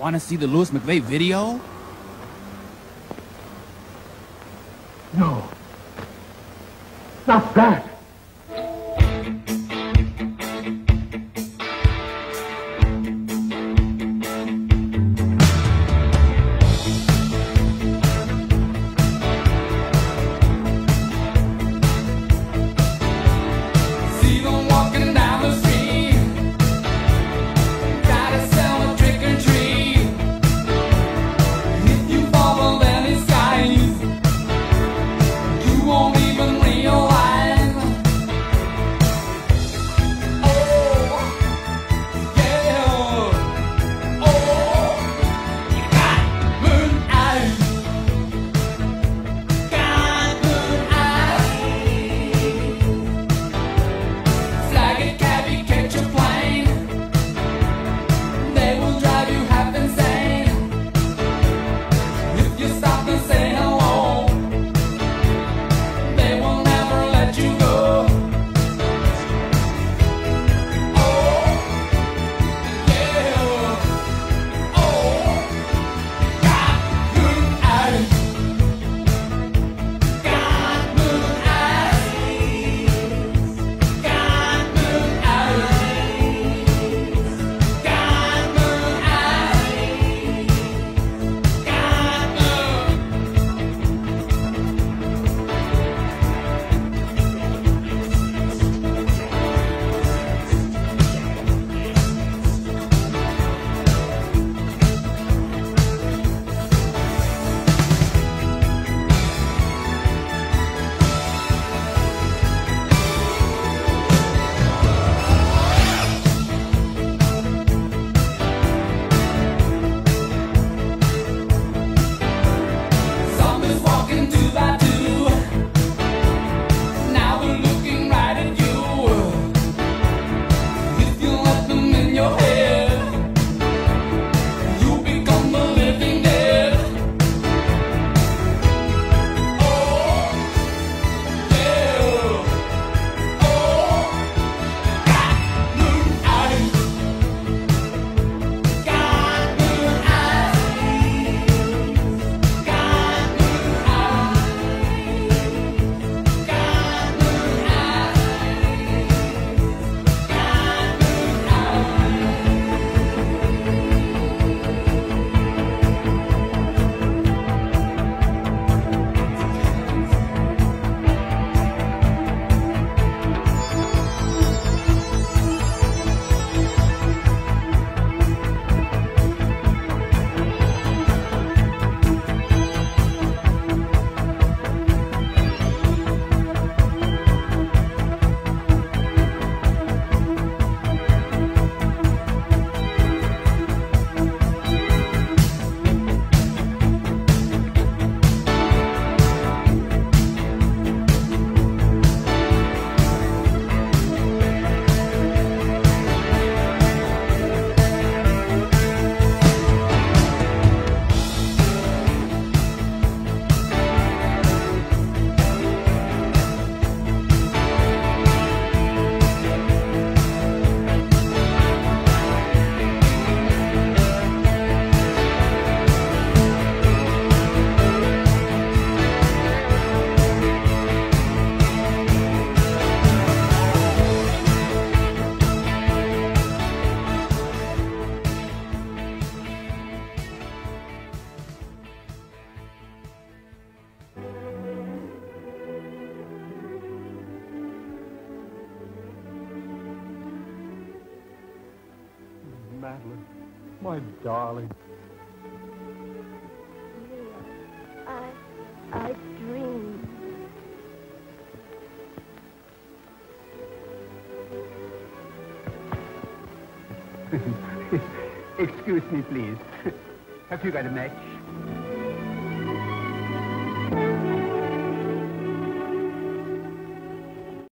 Want to see the Lewis McVay video? No. Not that. Madeline, my darling. I, I dreamed. Excuse me, please. Have you got a match?